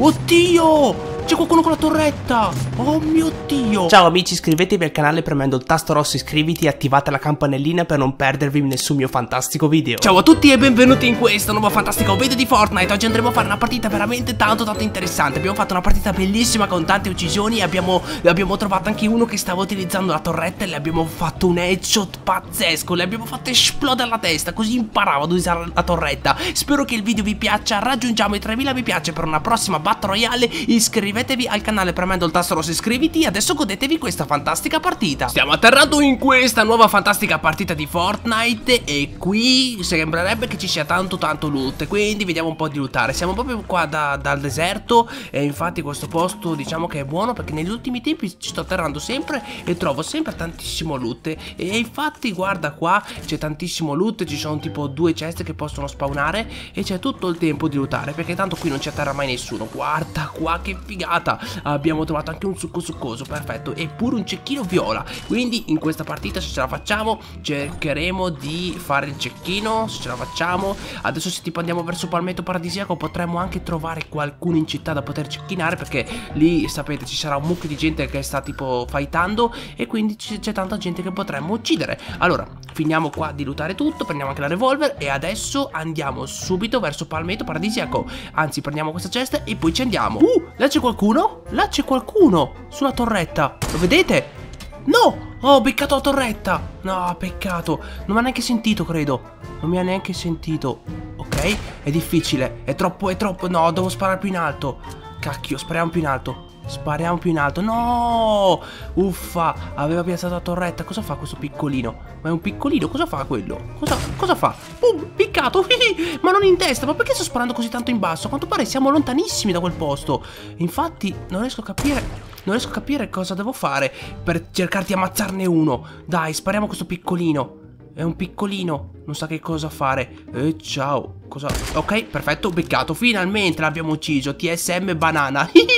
Oddio! C'è qualcuno con la torretta! Oh mio Dio! Ciao amici, iscrivetevi al canale premendo il tasto rosso iscriviti e attivate la campanellina per non perdervi nessun mio fantastico video. Ciao a tutti e benvenuti in questo nuovo fantastico video di Fortnite. Oggi andremo a fare una partita veramente tanto tanto interessante. Abbiamo fatto una partita bellissima con tante uccisioni e abbiamo, abbiamo trovato anche uno che stava utilizzando la torretta e le abbiamo fatto un headshot pazzesco. Le abbiamo fatto esplodere la testa, così imparavo ad usare la torretta. Spero che il video vi piaccia. Raggiungiamo i 3000 mi piace per una prossima Battle Royale. Iscrivetevi iscrivetevi al canale premendo il tasto rosso iscriviti e adesso godetevi questa fantastica partita. Stiamo atterrando in questa nuova fantastica partita di Fortnite e qui sembrerebbe che ci sia tanto tanto loot quindi vediamo un po' di lootare. Siamo proprio qua da, dal deserto e infatti questo posto diciamo che è buono perché negli ultimi tempi ci sto atterrando sempre e trovo sempre tantissimo loot. E infatti guarda qua c'è tantissimo loot, ci sono tipo due ceste che possono spawnare e c'è tutto il tempo di lootare perché tanto qui non ci atterra mai nessuno. Guarda qua che figata figata. Abbiamo trovato anche un succo succoso, perfetto. E pure un cecchino viola. Quindi in questa partita se ce la facciamo Cercheremo di fare il cecchino. Se ce la facciamo. Adesso se tipo andiamo verso Palmetto Paradisiaco Potremmo anche trovare qualcuno in città da poter cecchinare Perché lì sapete ci sarà un mucchio di gente che sta tipo fightando. E quindi c'è tanta gente che potremmo uccidere. Allora finiamo qua di lootare tutto Prendiamo anche la revolver. E adesso andiamo subito verso Palmetto Paradisiaco. Anzi prendiamo questa cesta e poi ci andiamo. Uh là c'è qualcuno qualcuno? Là c'è qualcuno Sulla torretta. Lo vedete? No! Ho beccato la torretta. No, peccato. Non mi ha neanche sentito, credo. Non mi ha neanche sentito. Ok, è difficile. È troppo, è troppo. No, devo sparare più in alto. Cacchio, spariamo più in alto Spariamo più in alto No Uffa Aveva piazzato la torretta Cosa fa questo piccolino? Ma è un piccolino Cosa fa quello? Cosa, cosa fa? Uh, piccato Ma non in testa Ma perché sto sparando così tanto in basso? A quanto pare siamo lontanissimi da quel posto Infatti non riesco a capire non riesco a capire cosa devo fare per cercare di ammazzarne uno. Dai, spariamo questo piccolino. È un piccolino, non sa che cosa fare. E ciao. Cosa? Ok, perfetto, beccato. Finalmente l'abbiamo ucciso. TSM banana.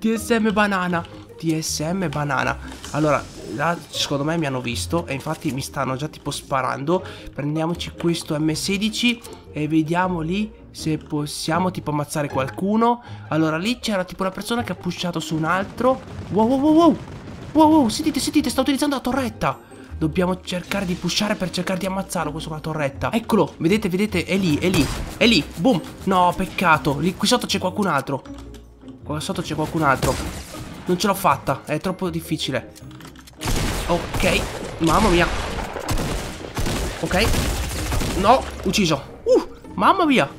TSM banana. TSM banana. Allora, là secondo me mi hanno visto e infatti mi stanno già tipo sparando. Prendiamoci questo M16 e vediamo lì se possiamo tipo ammazzare qualcuno. Allora, lì c'era tipo una persona che ha pushato su un altro. Wow, wow, wow, wow. Wow, wow, sentite, sentite, sta utilizzando la torretta. Dobbiamo cercare di pushare per cercare di ammazzarlo questo con la torretta Eccolo, vedete, vedete, è lì, è lì È lì, boom No, peccato, lì, qui sotto c'è qualcun altro Qua sotto c'è qualcun altro. Non ce l'ho fatta, è troppo difficile. Ok, mamma mia. Ok. No, ucciso. Uh, mamma mia.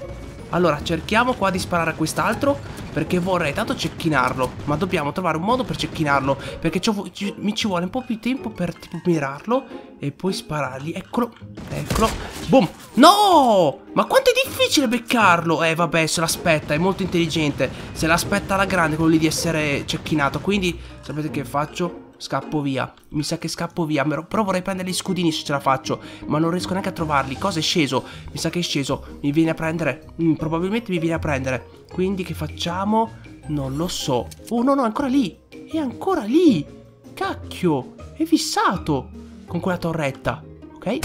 Allora, cerchiamo qua di sparare a quest'altro perché vorrei tanto cecchinarlo Ma dobbiamo trovare un modo per cecchinarlo Perché ci, mi ci vuole un po' più tempo per tipo mirarlo E poi sparargli. Eccolo Eccolo. Boom. No! Ma quanto è difficile beccarlo! Eh vabbè se l'aspetta È molto intelligente. Se l'aspetta alla grande quello lì di essere cecchinato. Quindi sapete che faccio? Scappo via. Mi sa che scappo via Però vorrei prendere gli scudini se ce la faccio Ma non riesco neanche a trovarli. Cosa è sceso? Mi sa che è sceso. Mi viene a prendere? Mm, Probabilmente mi viene a prendere. Quindi che facciamo? Non lo so. Oh no no è ancora lì. È ancora lì. Cacchio. È fissato. Con quella torretta. Ok?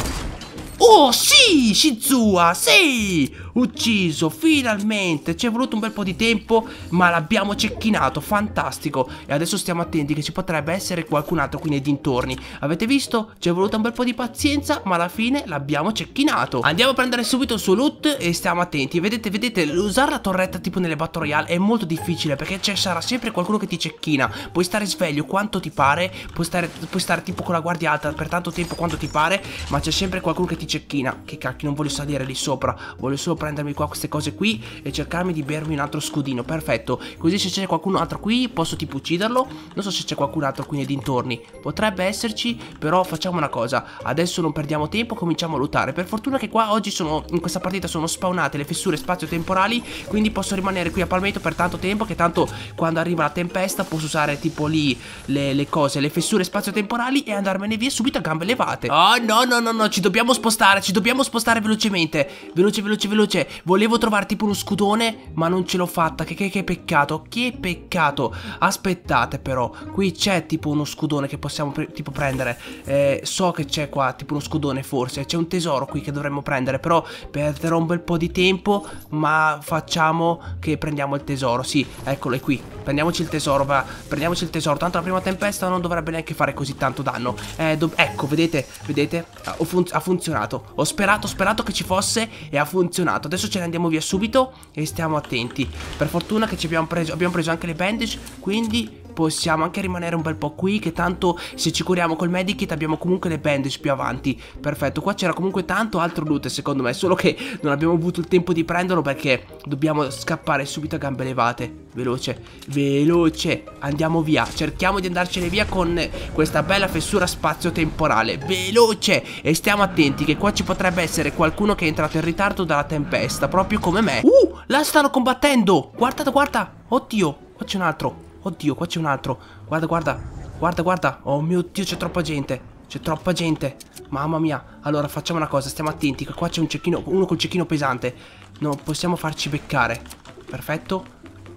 Oh sì, Shizua, sì! Ucciso, finalmente! Ci è voluto un bel po' di tempo, ma l'abbiamo cecchinato, fantastico! E adesso stiamo attenti che ci potrebbe essere qualcun altro qui nei dintorni. Avete visto? Ci è voluto un bel po' di pazienza, ma alla fine l'abbiamo cecchinato. Andiamo a prendere subito il suo loot e stiamo attenti. Vedete, vedete, usare la torretta tipo nelle Battle Royale è molto difficile perché ci sarà sempre qualcuno che ti cecchina. Puoi stare sveglio quanto ti pare, puoi stare, puoi stare tipo con la guardia alta per tanto tempo quanto ti pare, ma c'è sempre qualcuno che ti cecchina. Che cacchio, non voglio salire lì sopra. Voglio solo prendermi qua queste cose qui e cercarmi di bermi un altro scudino. Perfetto. Così se c'è qualcun altro qui posso tipo ucciderlo. Non so se c'è qualcun altro qui nei dintorni. Potrebbe esserci, però facciamo una cosa. Adesso non perdiamo tempo, cominciamo a lottare. Per fortuna che qua oggi sono, in questa partita sono spawnate le fessure spazio-temporali, quindi posso rimanere qui a Palmetto per tanto tempo che tanto quando arriva la tempesta posso usare tipo lì le, le cose, le fessure spazio-temporali e andarmene via subito a gambe levate. Oh no no no no, ci dobbiamo spostare ci dobbiamo spostare velocemente. Veloce, veloce, veloce. Volevo trovare tipo uno scudone, ma non ce l'ho fatta. Che, che, che peccato, che peccato. Aspettate però, qui c'è tipo uno scudone che possiamo pre tipo prendere. Eh, so che c'è qua tipo uno scudone forse. C'è un tesoro qui che dovremmo prendere, però perderò un bel po' di tempo, ma facciamo che prendiamo il tesoro. Sì, eccolo, è qui. Prendiamoci il tesoro, va. Prendiamoci il tesoro. Tanto la prima tempesta non dovrebbe neanche fare così tanto danno. Eh, ecco, vedete, vedete? Ha, fun ha funzionato. Ho sperato, ho sperato che ci fosse e ha funzionato. Adesso ce ne andiamo via subito e stiamo attenti. Per fortuna che ci abbiamo preso, abbiamo preso anche le bandage, quindi possiamo anche rimanere un bel po' qui che tanto se ci curiamo col medikit abbiamo comunque le bandage più avanti. Perfetto qua c'era comunque tanto altro loot secondo me solo che non abbiamo avuto il tempo di prenderlo perché dobbiamo scappare subito a gambe levate. Veloce veloce andiamo via. Cerchiamo di andarcene via con questa bella fessura spazio-temporale. Veloce! E stiamo attenti che qua ci potrebbe essere qualcuno che è entrato in ritardo dalla tempesta proprio come me. Uh là stanno combattendo! Guarda guarda! Oddio qua c'è un altro Oddio, qua c'è un altro. Guarda, guarda. Guarda, guarda. Oh mio Dio, c'è troppa gente. C'è troppa gente. Mamma mia. Allora, facciamo una cosa. Stiamo attenti. Che qua c'è un cecchino. Uno col cecchino pesante. Non possiamo farci beccare. Perfetto.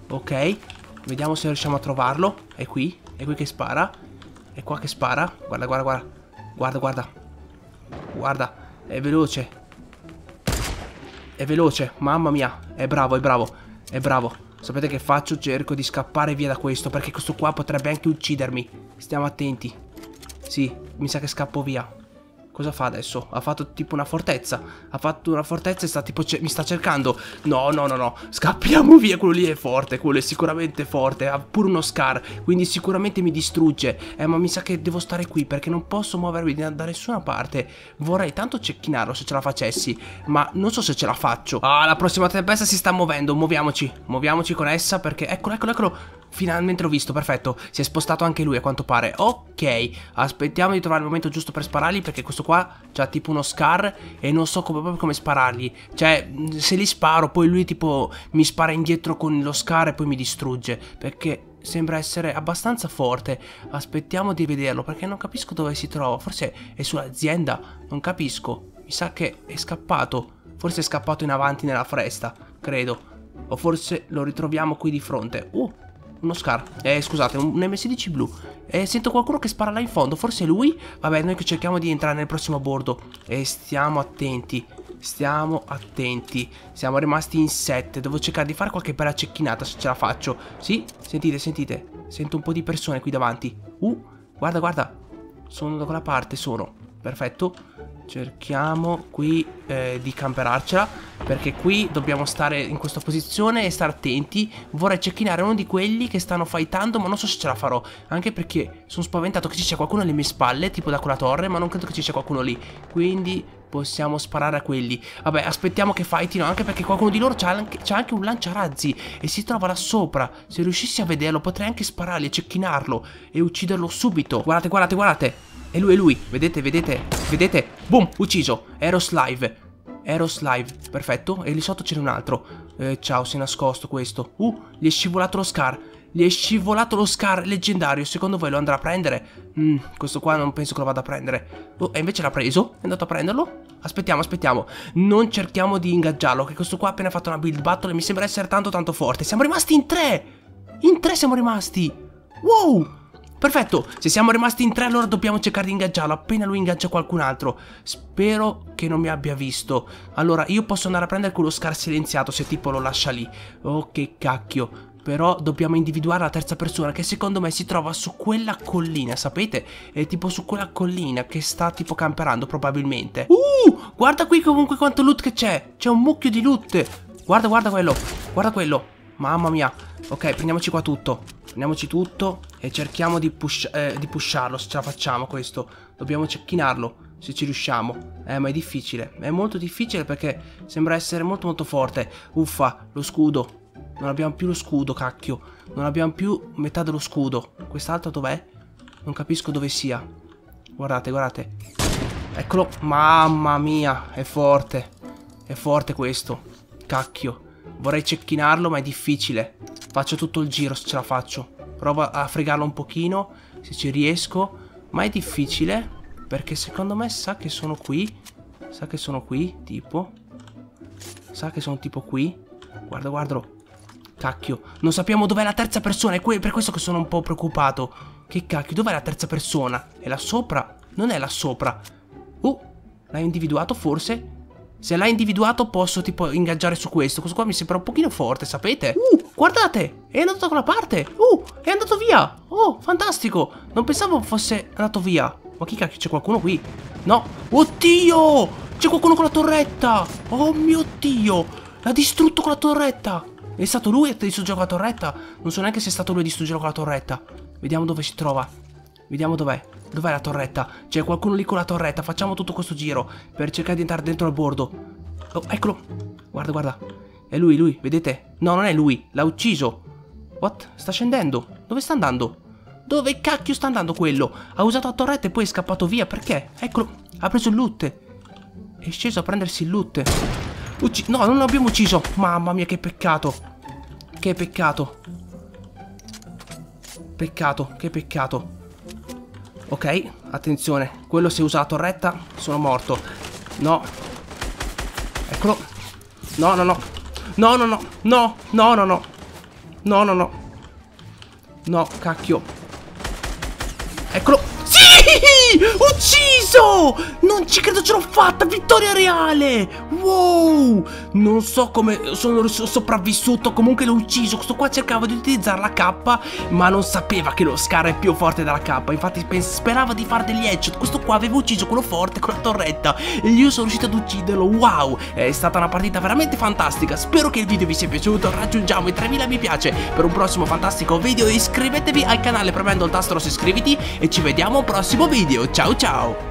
Ok. Vediamo se riusciamo a trovarlo. È qui. È qui che spara. È qua che spara. Guarda, guarda, guarda. Guarda, guarda. Guarda. È veloce. È veloce. Mamma mia. È bravo, è bravo. È bravo. Sapete che faccio? Cerco di scappare via da questo Perché questo qua potrebbe anche uccidermi. Stiamo attenti. Sì, mi sa che scappo via Cosa fa adesso? Ha fatto tipo una fortezza. Ha fatto una fortezza e sta tipo mi sta cercando. No, no, no, no. Scappiamo via, quello lì è forte Quello è sicuramente forte. Ha pure uno scar Quindi sicuramente mi distrugge. Eh, ma mi sa che devo stare qui Perché non posso muovermi da nessuna parte. Vorrei tanto cecchinarlo se ce la facessi Ma non so se ce la faccio. Ah, la prossima tempesta si sta muovendo. Muoviamoci Muoviamoci con essa perché Eccolo, eccolo, eccolo. Finalmente l'ho visto, perfetto. Si è spostato anche lui a quanto pare. Ok, aspettiamo di trovare il momento giusto per sparargli perché questo qua ha tipo uno scar e non so come, proprio come sparargli. Cioè, se li sparo poi lui tipo mi spara indietro con lo scar e poi mi distrugge. Perché sembra essere abbastanza forte. Aspettiamo di vederlo perché non capisco dove si trova. Forse è sull'azienda, non capisco. Mi sa che è scappato. Forse è scappato in avanti nella foresta, credo. O forse lo ritroviamo qui di fronte. Uh, uno Scar. Eh, scusate, un M16 blu. Eh, sento qualcuno che spara là in fondo. Forse è lui? Vabbè, noi che cerchiamo di entrare nel prossimo bordo. E stiamo attenti. Stiamo attenti. Siamo rimasti in 7. Devo cercare di fare qualche bella cecchinata se ce la faccio. Sì? Sentite, sentite. Sento un po' di persone qui davanti. Uh, guarda, guarda. Sono da quella parte, sono. Perfetto. Cerchiamo qui eh, di camperarcela Perché qui dobbiamo stare in questa posizione e stare attenti Vorrei cecchinare uno di quelli che stanno fightando Ma non so se ce la farò Anche perché sono spaventato che ci sia qualcuno alle mie spalle Tipo da quella torre Ma non credo che ci sia qualcuno lì Quindi possiamo sparare a quelli Vabbè aspettiamo che fightino Anche perché qualcuno di loro c'ha anche, anche, un lanciarazzi E si trova là sopra Se riuscissi a vederlo potrei anche sparargli e cecchinarlo E ucciderlo subito Guardate guardate guardate è lui, è lui. Vedete, vedete, vedete? Boom, ucciso. Eros Live. Eros Live. Perfetto. E lì sotto c'era un altro. Eh, ciao, si è nascosto questo. Uh, gli è scivolato lo Scar. Gli è scivolato lo Scar leggendario. Secondo voi lo andrà a prendere? Mm, questo qua non penso che lo vada a prendere. Oh, e invece l'ha preso? È andato a prenderlo? Aspettiamo, aspettiamo. Non cerchiamo di ingaggiarlo, che questo qua ha appena fatto una build battle e mi sembra essere tanto tanto forte. Siamo rimasti in tre! In tre siamo rimasti! Wow! Perfetto, se siamo rimasti in tre allora dobbiamo cercare di ingaggiarlo appena lui ingaggia qualcun altro. Spero che non mi abbia visto. Allora, io posso andare a prendere quello scar silenziato se tipo lo lascia lì. Oh, che cacchio. Però dobbiamo individuare la terza persona che secondo me si trova su quella collina, sapete? È tipo su quella collina che sta tipo camperando probabilmente. Uh, guarda qui comunque quanto loot che c'è. C'è un mucchio di loot. Guarda, guarda quello. Guarda quello. Mamma mia. Ok, prendiamoci qua tutto. Prendiamoci tutto e cerchiamo di, push eh, di pusharlo se ce la facciamo questo. Dobbiamo cecchinarlo se ci riusciamo. Eh, ma è difficile. È molto difficile perché sembra essere molto molto forte. Uffa, lo scudo. Non abbiamo più lo scudo, cacchio. Non abbiamo più metà dello scudo. Quest'altro dov'è? Non capisco dove sia. Guardate, guardate. Eccolo. Mamma mia, è forte. È forte questo. Cacchio. Vorrei cecchinarlo, ma è difficile. Faccio tutto il giro se ce la faccio. Provo a fregarlo un pochino, se ci riesco. Ma è difficile, perché secondo me sa che sono qui. Sa che sono qui, tipo. Sa che sono tipo qui. Guarda, guarda. Cacchio. Non sappiamo dov'è la terza persona. È per questo che sono un po' preoccupato. Che cacchio, dov'è la terza persona? È là sopra? Non è là sopra. Uh, l'hai individuato forse? Se l'hai individuato posso tipo ingaggiare su questo. Questo qua mi sembra un pochino forte, sapete? Uh, guardate, è andato da quella parte. Uh, è andato via. Oh, fantastico. Non pensavo fosse andato via. Ma chi cacchio, c'è qualcuno qui? No. Oddio, c'è qualcuno con la torretta. Oh mio Dio, l'ha distrutto con la torretta. È stato lui a distruggere con la torretta? Non so neanche se è stato lui a distruggere con la torretta. Vediamo dove si trova. Vediamo dov'è. Dov'è la torretta? C'è qualcuno lì con la torretta. Facciamo tutto questo giro per cercare di entrare dentro il bordo. Oh, eccolo. Guarda, guarda. È lui, lui, vedete? No, non è lui. L'ha ucciso. What? Sta scendendo. Dove sta andando? Dove cacchio sta andando quello? Ha usato la torretta e poi è scappato via. Perché? Eccolo. Ha preso il loot. È sceso a prendersi il loot. Ucci no, non l'abbiamo ucciso. Mamma mia, che peccato. Che peccato. Peccato, che peccato. Ok, attenzione. Quello se usa la torretta, sono morto. No. Eccolo. No, no, no. No, no, no. No, no, no, no. No, no, no. No, cacchio. Eccolo. Ucciso! Non ci credo ce l'ho fatta! Vittoria reale! Wow! Non so come sono sopravvissuto, comunque l'ho ucciso. Questo qua cercava di utilizzare la K, ma non sapeva che lo Scar è più forte della K. Infatti sperava di fare degli headshot. Questo qua aveva ucciso quello forte con la torretta. E io sono riuscito ad ucciderlo. Wow! È stata una partita veramente fantastica. Spero che il video vi sia piaciuto. Raggiungiamo i 3000 mi piace per un prossimo fantastico video. Iscrivetevi al canale premendo il tasto rosso iscriviti e ci vediamo al prossimo video. Ciao ciao!